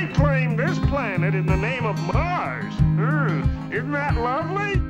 They claim this planet in the name of Mars. Isn't that lovely?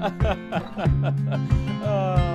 Mark, ah.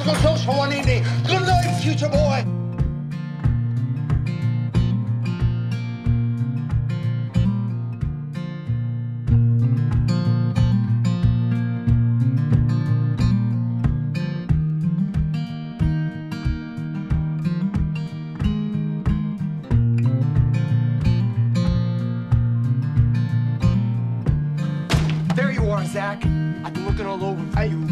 Practical jokes for one evening. Good night, future boy. There you are, Zach. I've been looking all over for you.